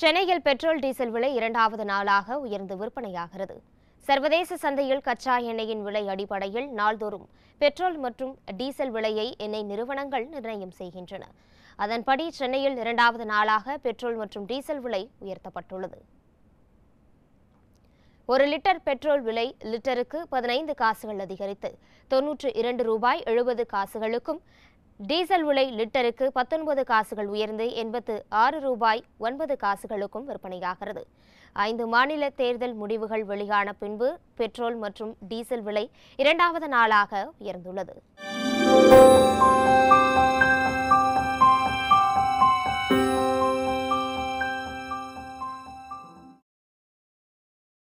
சென்னையில் petrol diesel விலை இரண்டாவது நாளாக உயர்ந்து விற்பனையாகிறது. சர்வதேச சந்தையில் கச்சா எண்ணெயின் விலை அடிப்படையில் நாள்தோறும் பெட்ரோல் மற்றும் டீசல் விலையை எண்ணெய் நிறுவனங்கள் நிர்ணயம் செய்கின்றன. அதன்படி சென்னையில் இரண்டாவது நாளாக பெட்ரோல் மற்றும் டீசல் விலை உயர்த்தப்பட்டுள்ளது. ஒரு லிட்டர் பெட்ரோல் விலை லிட்டருக்கு பதினைந்து காசுகள் அதிகரித்து தொன்னூற்று இரண்டு ரூபாய் எழுபது காசுகளுக்கும் டீசல் விலை லிட்டருக்கு பத்தொன்பது காசுகள் உயர்ந்து எண்பத்து ஆறு ரூபாய் ஒன்பது காசுகளுக்கும் விற்பனையாகிறது. ஐந்து மாநில தேர்தல் முடிவுகள் வெளியான பின்பு பெட்ரோல் மற்றும் டீசல் விலை இரண்டாவது நாளாக உயர்ந்துள்ளது.